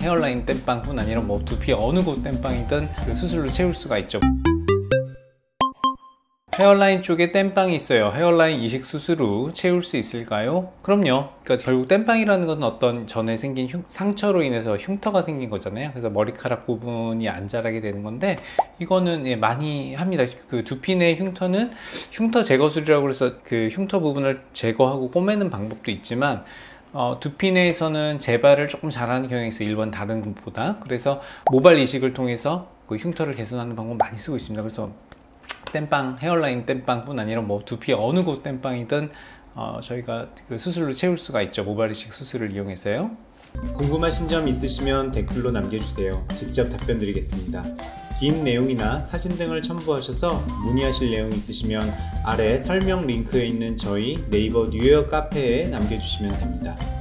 헤어라인 땜빵뿐 아니라 뭐 두피 어느 곳 땜빵이든 그 수술로 채울 수가 있죠. 헤어라인 쪽에 땜빵이 있어요. 헤어라인 이식 수술 후 채울 수 있을까요? 그럼요. 그러니까 결국 땜빵이라는 건 어떤 전에 생긴 흉- 상처로 인해서 흉터가 생긴 거잖아요. 그래서 머리카락 부분이 안 자라게 되는 건데 이거는 예, 많이 합니다. 그 두피 내 흉터는 흉터 제거술이라고 해서 그 흉터 부분을 제거하고 꼬매는 방법도 있지만 어, 두피 내에서는 재발을 조금 잘하는 경향이 있어요. 일반 다른 것보다. 그래서 모발 이식을 통해서 그 흉터를 개선하는 방법 많이 쓰고 있습니다. 그래서 땜빵, 헤어라인 땜빵뿐 아니라 뭐 두피 어느 곳 땜빵이든 어, 저희가 그 수술로 채울 수가 있죠. 모발 이식 수술을 이용해서요. 궁금하신 점 있으시면 댓글로 남겨주세요. 직접 답변 드리겠습니다. 긴 내용이나 사진 등을 첨부하셔서 문의하실 내용 있으시면 아래 설명 링크에 있는 저희 네이버 뉴웨어 카페에 남겨주시면 됩니다.